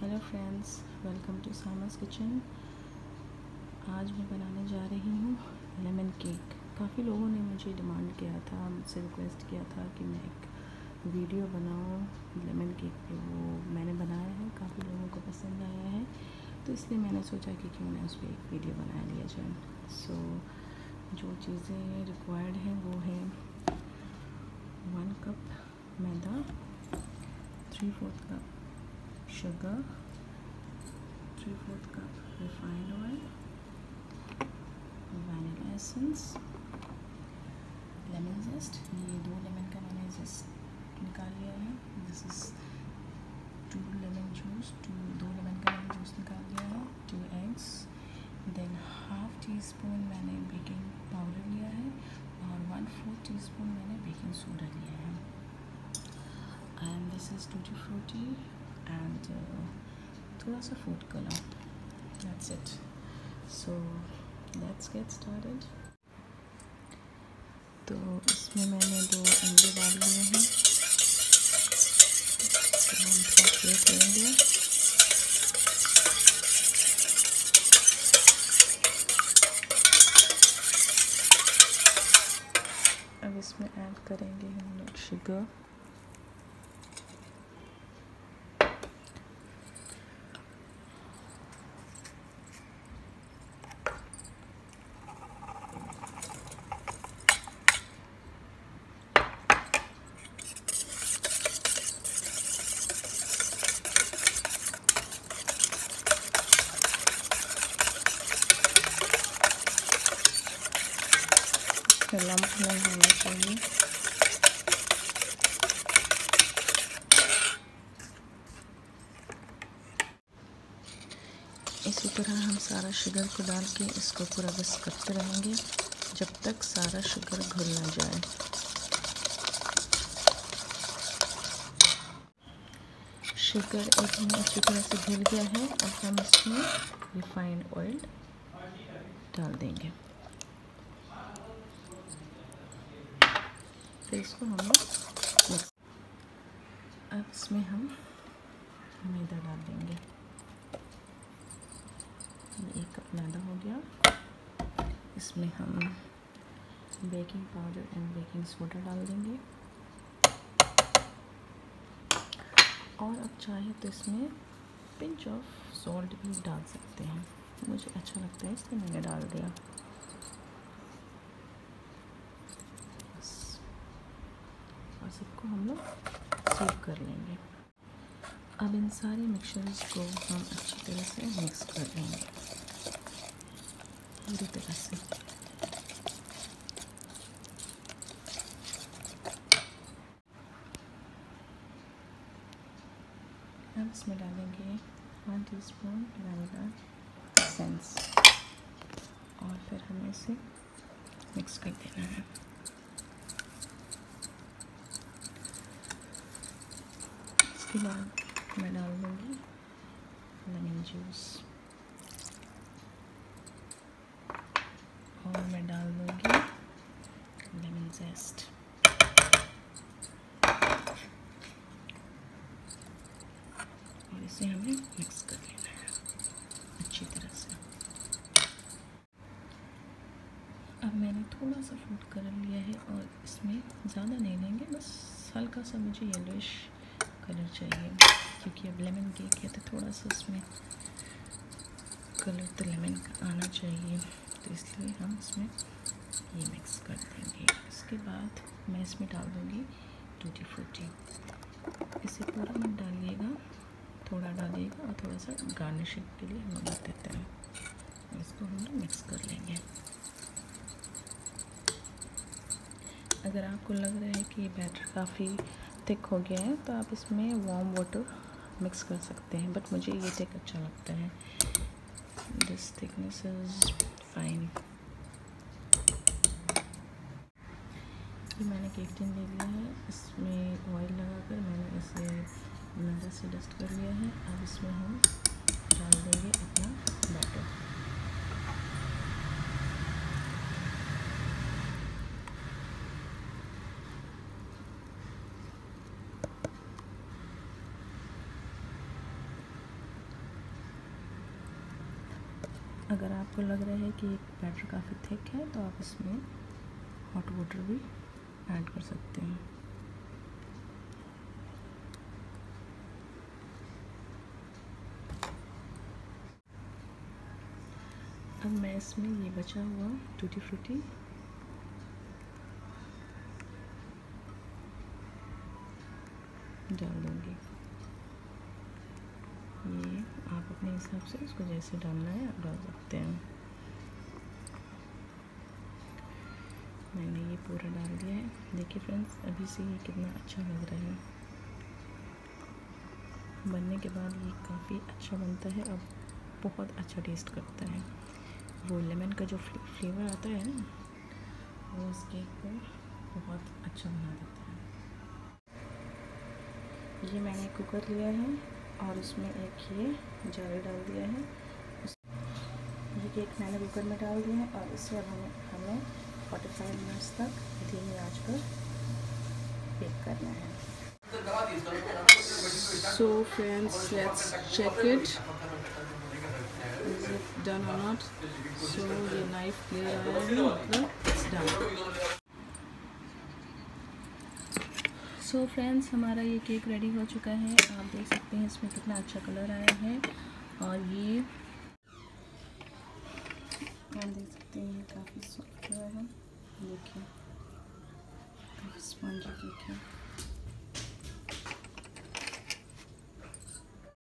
Hello friends welcome to सामस kitchen आज मैं बनाने जा रही हूँ लेमन केक काफ़ी लोगों ने मुझे डिमांड किया था मुझसे रिक्वेस्ट किया था कि मैं एक वीडियो बनाऊँ लेमन केक पे। वो मैंने बनाया है काफ़ी लोगों को पसंद आया है। तो इसलिए मैंने सोचा कि क्यों ना उस पर एक वीडियो बना लिया जाए। सो so, जो चीज़ें रिक्वायर्ड हैं वो है one cup maida three fourth cup sugar. 3 4 cup refined oil vanilla essence. Lemon zest. ये दो लेमन का मैंने जेस्ट निकाल लिया है। This is two lemon juice two दो लेमन का मैंने जूस निकाल लिया है। Two eggs then half teaspoon मैंने बेकिंग पाउडर लिया है और वन फोर्थ टी स्पून मैंने बेकिंग सोडा लिया है। And this is tutti frutti and uh, थोड़ा सा food colour that's it so let's get started तो इसमें मैंने दो अंडे डाल दिए हैं। तो हम थोड़ा फेंक लेंगे अब इसमें ऐड करेंगे हम लोग शुगर लम्प नहीं होना चाहिए। इसी तरह हम सारा शुगर को डाल के इसको पूरा बस करते रहेंगे, जब तक सारा शुगर घुल ना जाए। शुगर एकदम अच्छी तरह से घुल गया है, अब हम इसमें रिफाइंड ऑयल डाल देंगे। फिर इसको हम मिक्स अब इसमें हम मैदा डाल देंगे। एक कप मैदा हो गया। इसमें हम baking powder and baking soda डाल देंगे। और अब चाहे तो इसमें पिंच ऑफ़ सॉल्ट भी डाल सकते हैं। मुझे अच्छा लगता है, इसलिए मैंने डाल दिया। और सबको हम लोग सेव कर लेंगे। अब इन सारे मिक्सचर्स को हम अच्छी तरह से मिक्स कर लेंगे। पूरी तरह से। अब इसमें डालेंगे वन टीस्पून वनीला एसेंस और फिर हमें इसे मिक्स कर देना है। इसके बाद मैं डाल दूँगी लेमन जूस और मैं डाल दूँगी लेमन जेस्ट और इसे हमें मिक्स कर लेना है अच्छी तरह से। अब मैंने थोड़ा सा फ़ूड कलर लिया है और इसमें ज़्यादा नहीं लेंगे, बस हल्का सा मुझे येलोइश कलर चाहिए, क्योंकि अब लेमन केक है तो थोड़ा सा उसमें कलर तो लेमन का आना चाहिए तो इसलिए हम इसमें ये मिक्स कर देंगे। इसके बाद मैं इसमें डाल दूँगी टूटी फ्रूटी इसे पूरा मत डालिएगा, थोड़ा डालिएगा और थोड़ा सा गार्निशिंग के लिए हम डाल देते हैं। इसको हम लोग मिक्स कर लेंगे। अगर आपको लग रहा है कि ये बैटर काफ़ी थिक हो गया है तो आप इसमें वार्म वाटर मिक्स कर सकते हैं। बट मुझे ये थिक अच्छा लगता है। दिस थिकनेस इज़ फाइन ये मैंने केक टिन ले लिया है। इसमें ऑयल लगाकर मैंने इसे मैदा से डस्ट कर लिया है। अब इसमें हम डाल देंगे अपना बैटर अगर आपको लग रहा है कि एक बैटर काफ़ी थिक है तो आप इसमें हॉट वाटर भी ऐड कर सकते हैं। अब मैं इसमें ये बचा हुआ टूटी फ्रूटी डाल दूँगी ये आप अपने हिसाब से उसको जैसे डालना है, आप डाल सकते हैं। मैंने ये पूरा डाल दिया है। देखिए फ्रेंड्स अभी से ये कितना अच्छा लग रहा है। बनने के बाद ये काफ़ी अच्छा बनता है, अब बहुत अच्छा टेस्ट करता है। वो लेमन का जो फ्लेवर आता है ना, वो इस केक को बहुत अच्छा बना देता है। ये मैंने कुकर लिया है। और उसमें एक ये जाली डाल दिया है ये केक मैंने कुकर में डाल दिया है और इसे अब हमें हमें 45 मिनट्स तक धीमी आँच पर बेक करना है let's check it. Is it done or not? So, ये knife clear आया है मतलब done. सो so फ्रेंड्स हमारा ये केक रेडी हो चुका है। आप देख सकते हैं इसमें कितना अच्छा कलर आया है। और ये आप देख सकते हैं काफ़ी सॉफ्ट है। देखिए, काफ़ी स्पॉन्जी केक है।